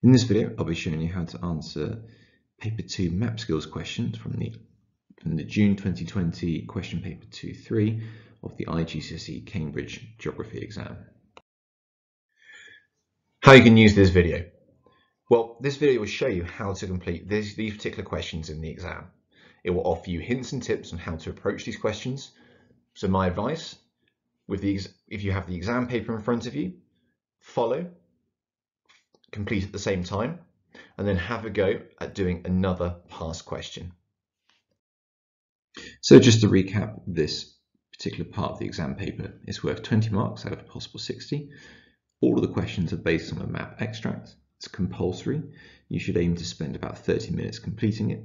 In this video, I'll be showing you how to answer paper 2 map skills questions from the, from the June 2020 question paper 2-3 of the IGCSE Cambridge Geography exam. How you can use this video? Well, this video will show you how to complete this, these particular questions in the exam. It will offer you hints and tips on how to approach these questions. So my advice, with these, if you have the exam paper in front of you, follow complete at the same time, and then have a go at doing another past question. So just to recap, this particular part of the exam paper is worth 20 marks out of a possible 60. All of the questions are based on a map extract. It's compulsory. You should aim to spend about 30 minutes completing it.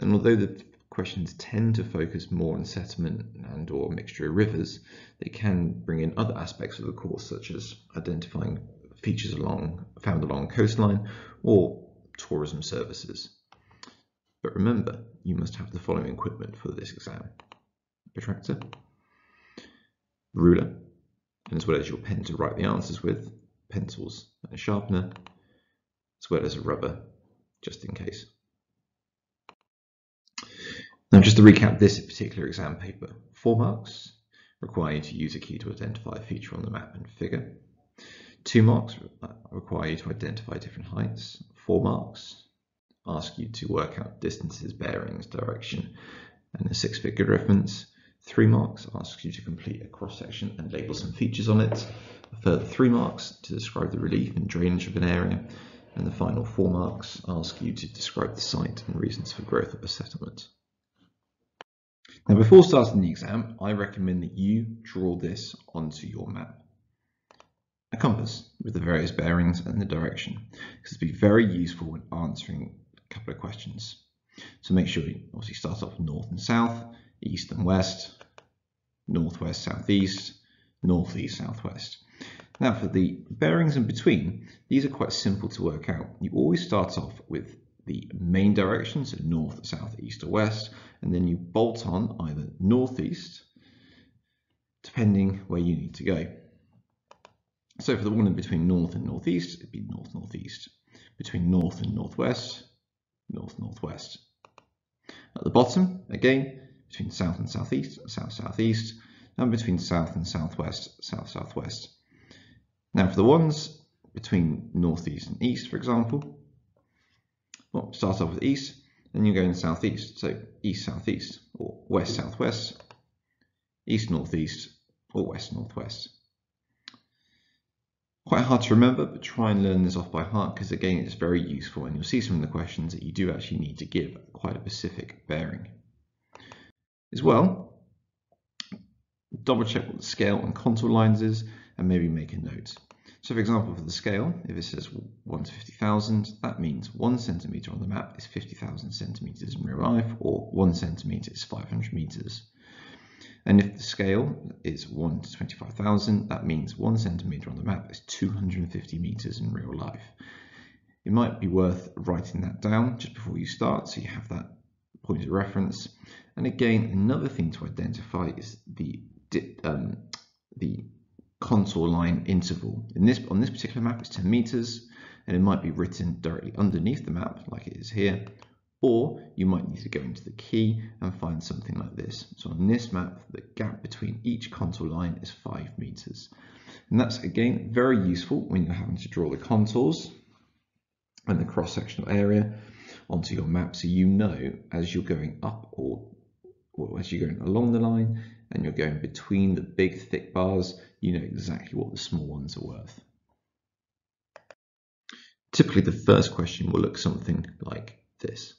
And although the questions tend to focus more on settlement and or mixture of rivers, they can bring in other aspects of the course, such as identifying features along found along coastline or tourism services. But remember, you must have the following equipment for this exam. Protractor, ruler, and as well as your pen to write the answers with, pencils and a sharpener, as well as a rubber, just in case. Now just to recap this particular exam paper, four marks require you to use a key to identify a feature on the map and figure. Two marks uh, require you to identify different heights. Four marks ask you to work out distances, bearings, direction, and a six-figure reference. Three marks asks you to complete a cross-section and label some features on it. A further three marks to describe the relief and drainage of an area. And the final four marks ask you to describe the site and reasons for growth of a settlement. Now before starting the exam, I recommend that you draw this onto your map a compass with the various bearings and the direction. This will be very useful when answering a couple of questions. So make sure you obviously start off north and south, east and west, northwest, southeast, northeast, southwest. Now for the bearings in between, these are quite simple to work out. You always start off with the main direction, so north, south, east or west, and then you bolt on either northeast, depending where you need to go. So for the one in between north and northeast, it'd be north northeast. Between north and northwest, north northwest. At the bottom, again, between south and southeast, south southeast, and between south and southwest, south southwest. Now for the ones between northeast and east, for example, well, start off with east, then you're going southeast, so east southeast, or west southwest, east northeast, or west northwest. Hard to remember, but try and learn this off by heart because again, it's very useful and you'll see some of the questions that you do actually need to give quite a specific bearing. As well, double check what the scale and contour lines is and maybe make a note. So for example, for the scale, if it says 1 to 50,000, that means 1 centimetre on the map is 50,000 centimetres in real life, or 1 centimetre is 500 metres. And if the scale is 1 to 25,000, that means 1 centimetre on the map is 250 metres in real life. It might be worth writing that down just before you start so you have that point of reference. And again, another thing to identify is the, um, the contour line interval. In this, on this particular map, it's 10 metres, and it might be written directly underneath the map, like it is here, or you might need to go into the key and find something like this. So on this map, the gap between each contour line is five meters. And that's again, very useful when you're having to draw the contours and the cross-sectional area onto your map. So you know, as you're going up or, or as you're going along the line and you're going between the big thick bars, you know exactly what the small ones are worth. Typically the first question will look something like this.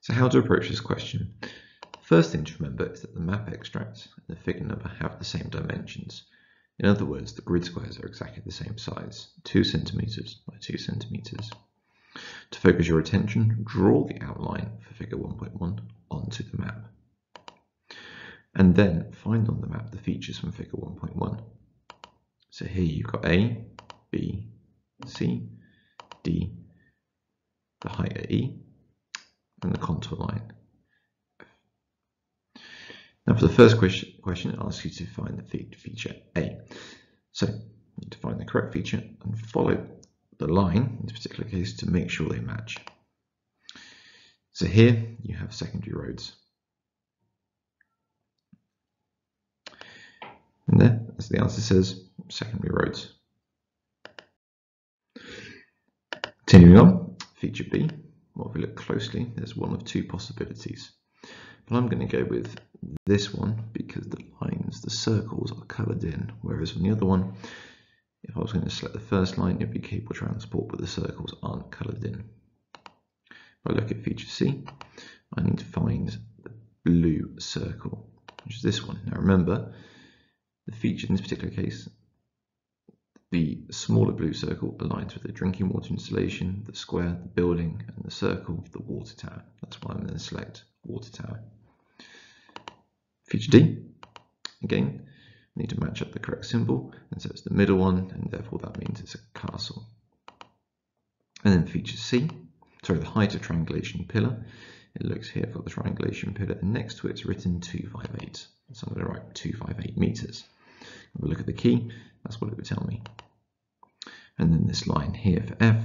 So how to approach this question? First thing to remember is that the map extract and the figure number have the same dimensions. In other words, the grid squares are exactly the same size, 2 centimeters by 2 centimeters. To focus your attention, draw the outline for figure 1.1 onto the map. And then find on the map the features from figure 1.1. So here you've got A, B, C, D, the height at E, the contour line. Now for the first question, question it asks you to find the feature A. So you need to find the correct feature and follow the line, in this particular case, to make sure they match. So here you have secondary roads. And there, as the answer says, secondary roads. Continuing on, feature B. Well, if we look closely, there's one of two possibilities. But I'm going to go with this one because the lines, the circles are coloured in, whereas on the other one, if I was going to select the first line, it'd be cable transport, but the circles aren't coloured in. If I look at feature C, I need to find the blue circle, which is this one. Now remember, the feature in this particular case, the smaller blue circle aligns with the drinking water installation, the square, the building, and the circle, the water tower. That's why I'm going to select water tower. Feature D, again, need to match up the correct symbol, and so it's the middle one, and therefore that means it's a castle. And then feature C, sorry, the height of triangulation pillar. It looks here for the triangulation pillar, and next to it's written 258. So I'm going to write 258 meters. If we look at the key, that's what it would tell me. And then this line here for F,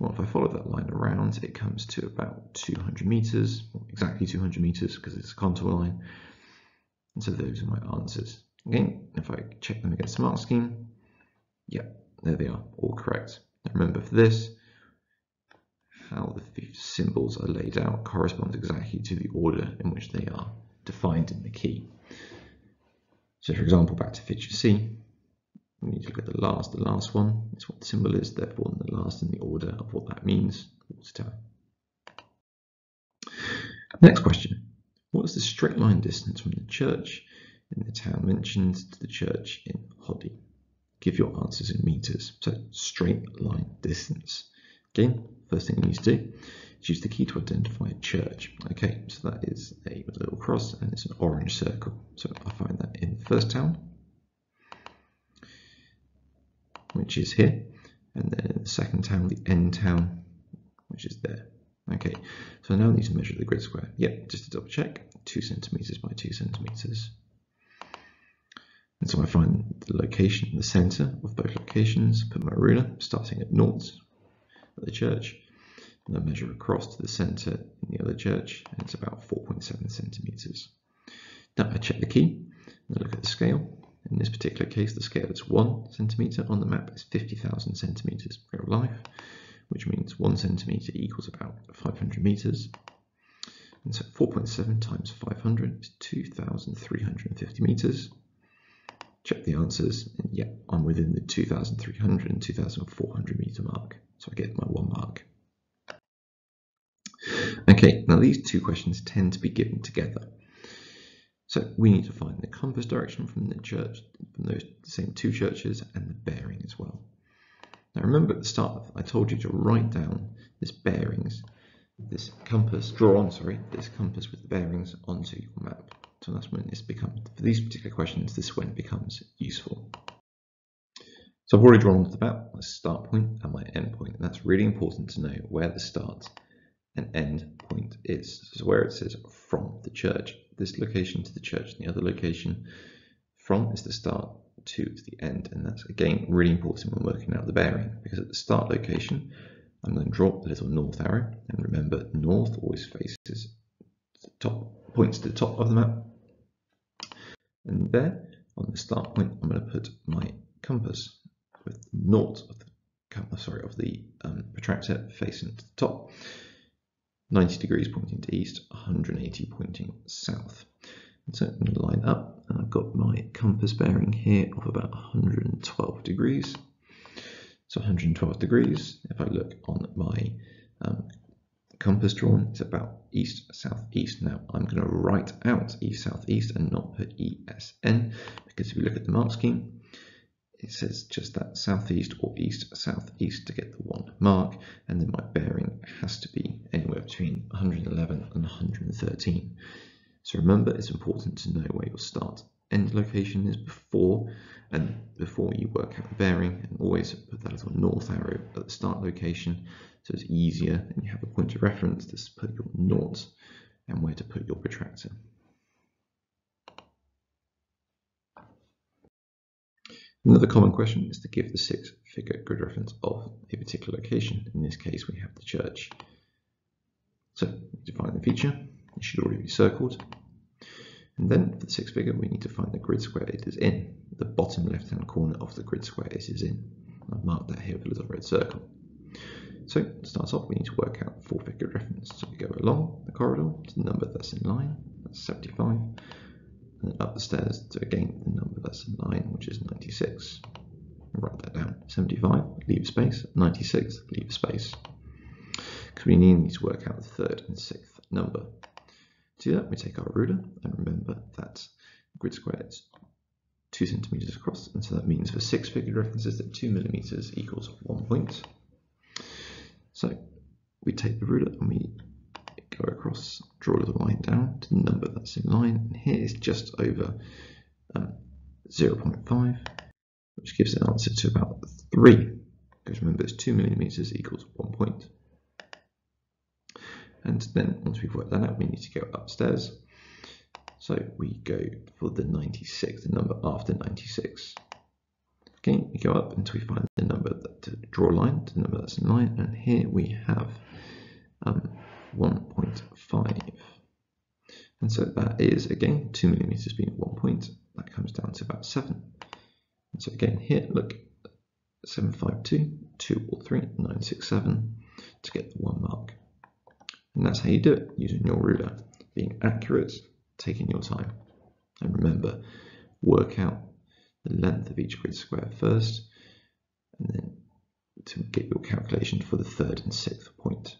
well, if I follow that line around, it comes to about 200 meters, exactly 200 meters because it's a contour line. And so those are my answers. Again, if I check them against the mark scheme, yeah, there they are, all correct. Now remember for this, how the symbols are laid out corresponds exactly to the order in which they are defined in the key. So for example, back to feature C, we need to look at the last. The last one is what the symbol is, therefore the last in the order of what that means, water. Next question. What is the straight line distance from the church in the town mentioned to the church in Hoddy? Give your answers in meters. So straight line distance. Again, first thing you need to do is use the key to identify a church. Okay, so that is a little cross and it's an orange circle. So I find that in the first town, which is here, and then the second town, the end town, which is there. Okay, so now I need to measure the grid square. Yep, just to double check, two centimeters by two centimeters. And so I find the location, the center of both locations, put my ruler starting at naught at the church, and I measure across to the center in the other church, and it's about 4.7 centimeters. Now I check the key, and I look at the scale, in this particular case, the scale is 1 centimetre on the map is 50,000 centimetres real life, which means 1 centimetre equals about 500 metres. And so 4.7 times 500 is 2,350 metres. Check the answers, and yeah, I'm within the 2,300 and 2,400 metre mark, so I get my one mark. Okay, now these two questions tend to be given together. So we need to find the compass direction from the church, from those same two churches, and the bearing as well. Now remember at the start, I told you to write down this bearings, this compass, draw on, sorry, this compass with the bearings onto your map. So that's when this becomes, for these particular questions, this when becomes useful. So I've already drawn onto the map my start point and my end point, and that's really important to know where the start and end point is. So where it says from the church, this location to the church and the other location. From is the start, to is the end, and that's again really important when working out the bearing because at the start location, I'm going to draw the little north arrow, and remember north always faces the top, points to the top of the map. And there, on the start point, I'm going to put my compass with north of the sorry, of the um, protractor facing to the top. 90 degrees pointing to east, 180 pointing south. So I'm going to line up and I've got my compass bearing here of about 112 degrees. So 112 degrees, if I look on my um, compass drawn, it's about east, south, east. Now I'm going to write out east, south, east and not put ESN because if you look at the mark scheme, it says just that southeast or east southeast to get the one mark and then my bearing has to be anywhere between 111 and 113 so remember it's important to know where your start end location is before and before you work out the bearing and always put that little north arrow at the start location so it's easier and you have a point of reference to put your north and where to put your protractor. Another common question is to give the six-figure grid reference of a particular location. In this case, we have the church. So, to find the feature, it should already be circled. And then for the six figure, we need to find the grid square it is in, the bottom left-hand corner of the grid square it is in. I've marked that here with a little red circle. So to start off, we need to work out four figure reference. So we go along the corridor to the number that's in line, that's 75, and then up the stairs to again the number that's 9, which is 96. write that down. 75, leave a space, 96, leave a space. Because we need to work out the third and sixth number. To do that, we take our ruler and remember that grid square is two centimeters across, and so that means for six figure references that two millimeters equals one point. So we take the ruler and we go across, draw a little line down to the number that's in line, and here is just over um, 0.5, which gives an answer to about 3, because remember it's 2 millimeters equals 1 point. And then once we've worked that out, we need to go upstairs. So we go for the 96, the number after 96. Okay, we go up until we find the number that to draw a line, the number that's in line, and here we have um, 1.5. And so that is again 2 millimeters being one point, that comes down to about 7. And so again here, look, 752, 2 or 3, 967 to get the one mark. And that's how you do it, using your ruler. Being accurate, taking your time. And remember, work out the length of each grid square first, and then to get your calculation for the third and sixth point.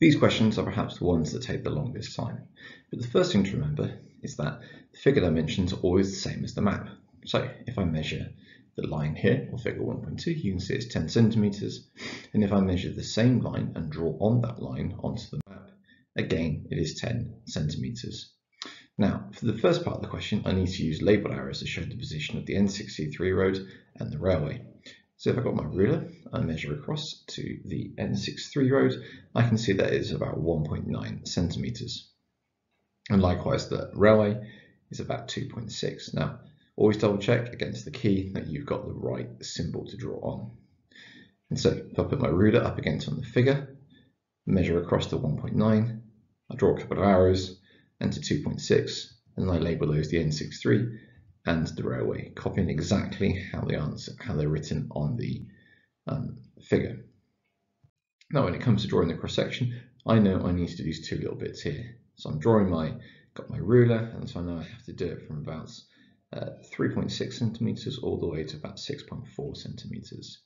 These questions are perhaps the ones that take the longest time, but the first thing to remember is that the figure dimensions are always the same as the map. So if I measure the line here, or figure 1.2, you can see it's 10 centimeters. And if I measure the same line and draw on that line onto the map, again, it is 10 centimeters. Now, for the first part of the question, I need to use label arrows to show the position of the N63 road and the railway. So if I've got my ruler, I measure across to the N63 road, I can see that is about 1.9 centimeters. And likewise, the railway is about 2.6. Now, Always double check against the key that you've got the right symbol to draw on. And so if I put my ruler up against on the figure, measure across to 1.9, I draw a couple of arrows, and to 2.6, and then I label those the N63 and the railway, copying exactly how they answer, how they're written on the um, figure. Now when it comes to drawing the cross section, I know I need to do these two little bits here. So I'm drawing my, got my ruler, and so I know I have to do it from about uh, 3.6 centimeters all the way to about 6.4 centimeters.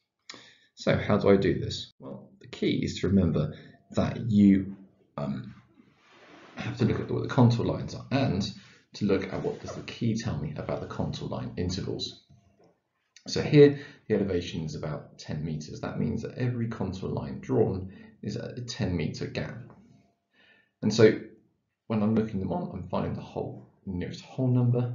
So how do I do this? Well, the key is to remember that you um, have to look at what the contour lines are and to look at what does the key tell me about the contour line intervals. So here the elevation is about 10 meters. That means that every contour line drawn is a 10 meter gap. And so when I'm looking them on, I'm finding the whole nearest whole number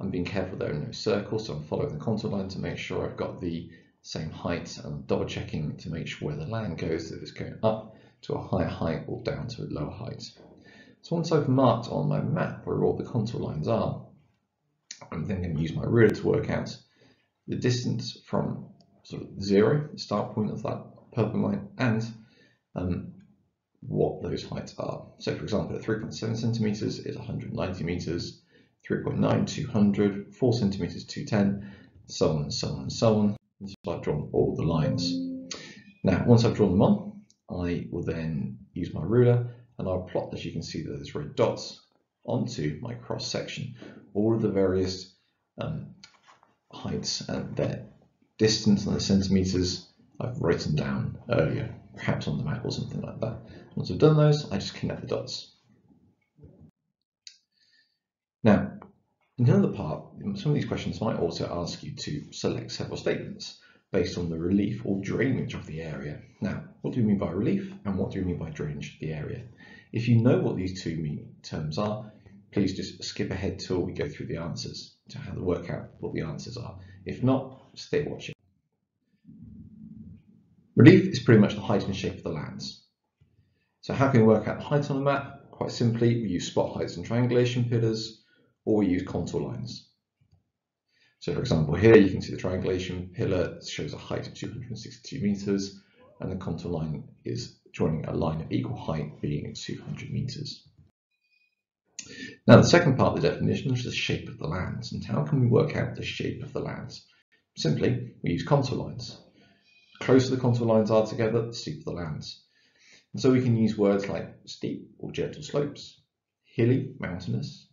I'm being careful there are no circles, so I'm following the contour line to make sure I've got the same height and double checking to make sure where the land goes, that it's going up to a higher height or down to a lower height. So once I've marked on my map where all the contour lines are, I'm then going to use my ruler to work out the distance from sort of zero, the start point of that purple line, and um, what those heights are. So for example, at 3.7 centimeters is 190 meters, 3.9, 200, 4 centimeters, 210, so on, so on, so on. So I've drawn all the lines. Now, once I've drawn them on, I will then use my ruler and I'll plot, as you can see, those red dots onto my cross section. All of the various um, heights and their distance and the centimeters I've written down earlier, perhaps on the map or something like that. Once I've done those, I just connect the dots. Now, in another part, some of these questions might also ask you to select several statements based on the relief or drainage of the area. Now, what do we mean by relief and what do we mean by drainage of the area? If you know what these two terms are, please just skip ahead till we go through the answers to how to work out what the answers are. If not, stay watching. Relief is pretty much the height and shape of the lands. So how can we work out the height on the map? Quite simply, we use spot heights and triangulation pillars, or we use contour lines. So for example, here you can see the triangulation pillar shows a height of 262 meters and the contour line is joining a line of equal height being 200 meters. Now the second part of the definition is the shape of the lands and how can we work out the shape of the lands? Simply, we use contour lines. The closer the contour lines are together, the steeper the lands. And so we can use words like steep or gentle slopes, hilly, mountainous,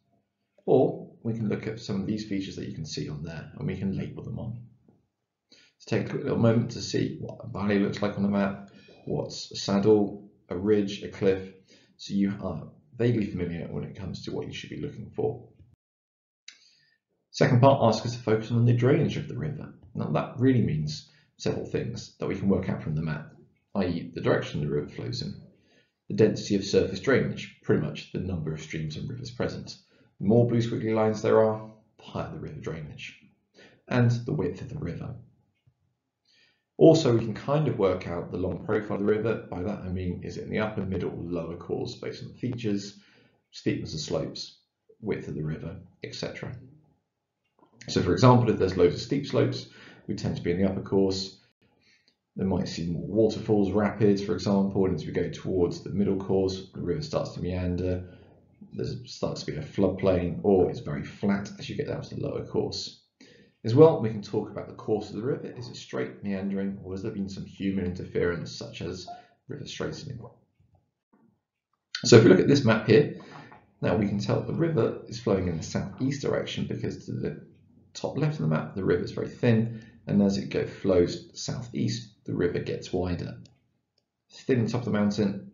or we can look at some of these features that you can see on there and we can label them on. Let's take a quick little moment to see what a valley looks like on the map, what's a saddle, a ridge, a cliff, so you are vaguely familiar when it comes to what you should be looking for. Second part asks us to focus on the drainage of the river. Now that really means several things that we can work out from the map, i.e. the direction the river flows in, the density of surface drainage, pretty much the number of streams and rivers present. The more blue squiggly lines there are, the higher the river drainage, and the width of the river. Also, we can kind of work out the long profile of the river. By that I mean, is it in the upper, middle, or lower course based on the features, steepness of slopes, width of the river, etc. So for example, if there's loads of steep slopes, we tend to be in the upper course. There might see more waterfalls, rapids, for example, and as we go towards the middle course, the river starts to meander, there starts to be a floodplain, or it's very flat as you get down to the lower course. As well, we can talk about the course of the river. Is it straight, meandering, or has there been some human interference, such as river straightening? So if we look at this map here, now we can tell the river is flowing in the southeast direction because to the top left of the map, the river is very thin, and as it goes flows southeast, the river gets wider. Thin top of the mountain,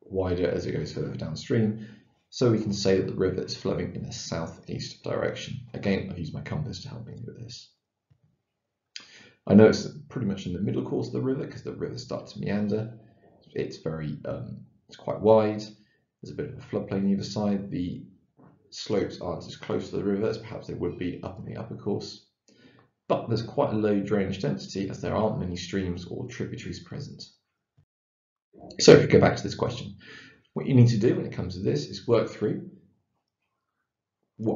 wider as it goes further downstream, so we can say that the river is flowing in a southeast direction. Again, I've used my compass to help me with this. I know it's pretty much in the middle course of the river because the river starts to meander. It's very, um, it's quite wide. There's a bit of a floodplain either side. The slopes aren't as close to the river as perhaps they would be up in the upper course. But there's quite a low drainage density as there aren't many streams or tributaries present. So if we go back to this question, what you need to do when it comes to this is work through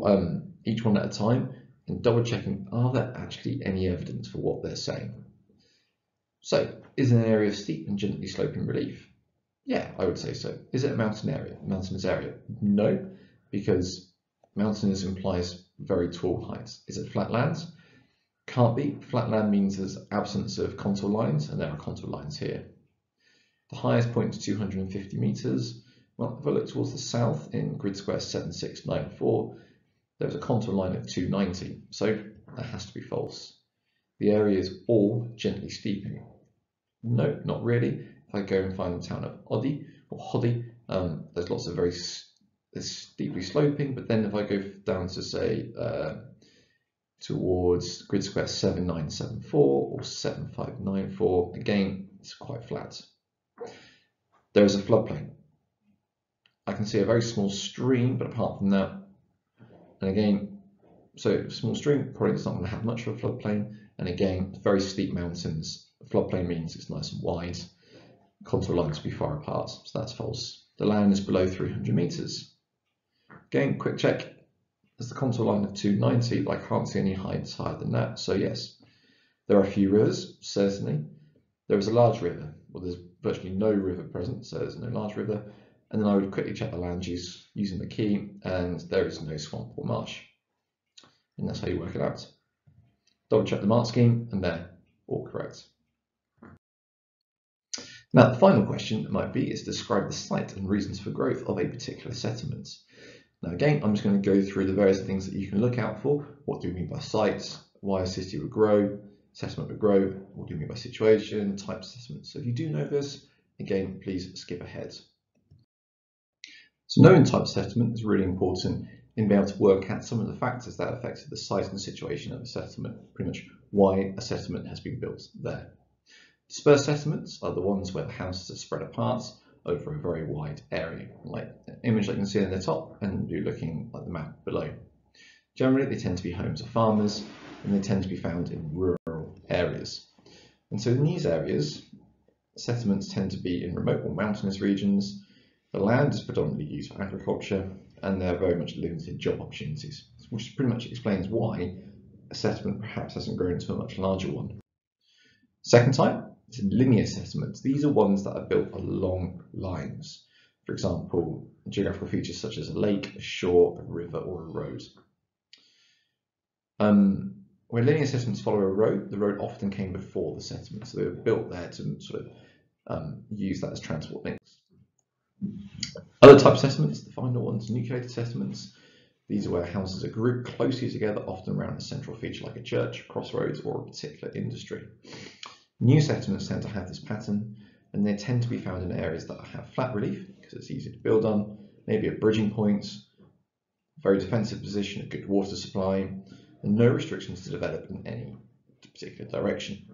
um, each one at a time and double checking are there actually any evidence for what they're saying. So, is an area of steep and gently sloping relief? Yeah, I would say so. Is it a mountain area? Mountainous area? No, because mountainous implies very tall heights. Is it flatlands? Can't be. Flatland means there's absence of contour lines, and there are contour lines here. The highest point is 250 meters. Well, if I look towards the south in grid square 7694, there's a contour line of 290, so that has to be false. The area is all gently steeping. No, not really. If I go and find the town of Oddi or Hodi, um, there's lots of very steeply sloping, but then if I go down to say uh, towards grid square 7974 or 7594, again, it's quite flat. There is a floodplain. I can see a very small stream, but apart from that, and again, so small stream, probably it's not going to have much of a floodplain. And again, very steep mountains. Floodplain means it's nice and wide. Contour lines be far apart, so that's false. The land is below 300 meters. Again, quick check. There's the contour line of 290, but I can't see any heights higher than that. So yes, there are a few rivers, certainly. There is a large river. Well, there's virtually no river present, so there's no large river and then I would quickly check the land use using the key and there is no swamp or marsh. And that's how you work it out. Double check the mark scheme and they're all correct. Now the final question might be is describe the site and reasons for growth of a particular settlement. Now again, I'm just going to go through the various things that you can look out for. What do we mean by sites? Why a city would grow? Settlement would grow? What do we mean by situation? Type of settlement. So if you do know this, again, please skip ahead. So knowing type settlement is really important in being able to work out some of the factors that affected the size and situation of the settlement, pretty much why a settlement has been built there. Dispersed settlements are the ones where the houses are spread apart over a very wide area, like the image that you can see in the top and you're looking at the map below. Generally, they tend to be homes of farmers and they tend to be found in rural areas. And so in these areas, settlements tend to be in remote or mountainous regions the land is predominantly used for agriculture and there are very much limited job opportunities, which pretty much explains why a settlement perhaps hasn't grown into a much larger one. Second type is linear settlements. These are ones that are built along lines. For example, geographical features such as a lake, a shore, a river, or a road. Um, where linear settlements follow a road, the road often came before the settlement, so they were built there to sort of um, use that as transport links. Other type of settlements, the final ones, nucleated settlements. These are where houses are grouped closely together, often around a central feature like a church, crossroads, or a particular industry. New settlements tend to have this pattern, and they tend to be found in areas that have flat relief, because it's easy to build on, maybe a bridging points, very defensive position, a good water supply, and no restrictions to develop in any particular direction.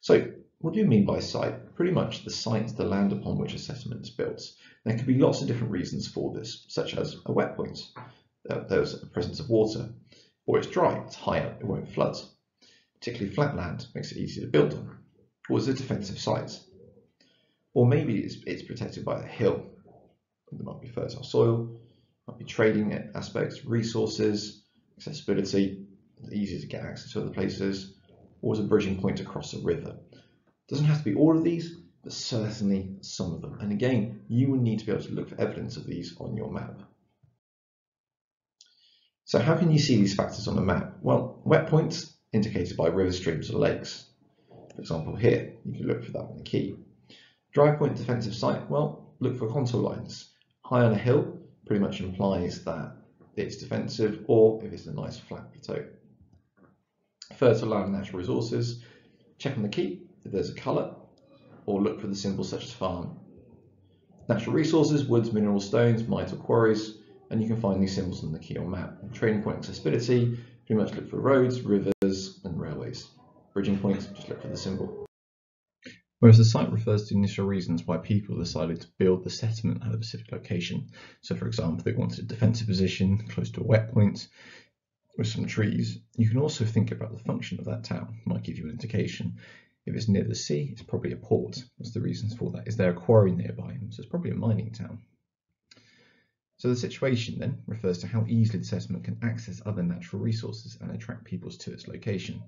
So what do you mean by site? Pretty much the site, the land upon which a settlement is built. There could be lots of different reasons for this, such as a wet point, there's a presence of water, or it's dry, it's high up, it won't flood. Particularly flat land makes it easy to build on, or it's a defensive site. Or maybe it's, it's protected by a hill. There might be fertile soil, might be trading aspects, resources, accessibility, easy to get access to other places, or as a bridging point across a river. Doesn't have to be all of these, but certainly some of them. And again, you will need to be able to look for evidence of these on your map. So how can you see these factors on a map? Well, wet points indicated by river streams or lakes. For example, here, you can look for that on the key. Dry point defensive site, well, look for contour lines. High on a hill pretty much implies that it's defensive or if it's a nice flat plateau. Fertile land natural resources, check on the key if there's a colour or look for the symbols such as farm. Natural resources, woods, mineral stones, mines or quarries, and you can find these symbols on the key or map. Trading point accessibility, pretty much look for roads, rivers and railways. Bridging points, just look for the symbol. Whereas the site refers to initial reasons why people decided to build the settlement at a specific location. So for example, they wanted a defensive position close to a wet point with some trees. You can also think about the function of that town, might give you an indication. If it's near the sea, it's probably a port. What's the reasons for that? Is there a quarry nearby? So it's probably a mining town. So the situation then refers to how easily the settlement can access other natural resources and attract peoples to its location.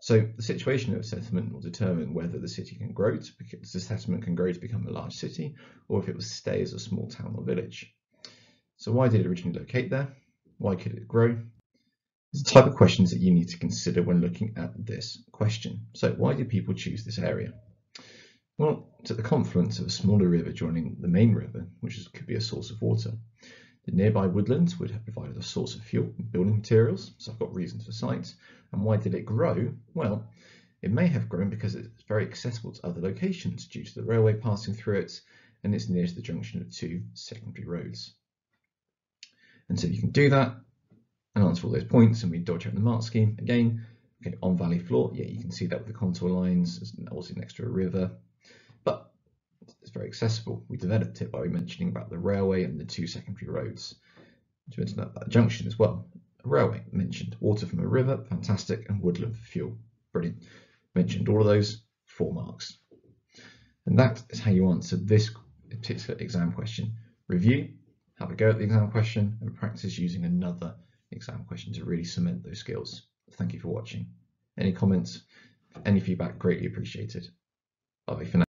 So the situation of a settlement will determine whether the city can grow to because the settlement can grow to become a large city, or if it will stay as a small town or village. So why did it originally locate there? Why could it grow? A type of questions that you need to consider when looking at this question. So why did people choose this area? Well, it's at the confluence of a smaller river joining the main river, which is, could be a source of water. The nearby woodlands would have provided a source of fuel and building materials, so I've got reasons for sites. And why did it grow? Well, it may have grown because it's very accessible to other locations due to the railway passing through it, and it's near to the junction of two secondary roads. And so you can do that and answer all those points, and we dodge out the mark scheme again. Okay, on valley floor, yeah, you can see that with the contour lines, also next to a river, but it's very accessible. We developed it by mentioning about the railway and the two secondary roads. To mention that, that junction as well. A railway mentioned, water from a river, fantastic, and woodland for fuel, brilliant. Mentioned all of those, four marks. And that is how you answer this particular exam question. Review, have a go at the exam question, and practice using another exam question to really cement those skills. Thank you for watching. Any comments, any feedback, greatly appreciated. Bye for now.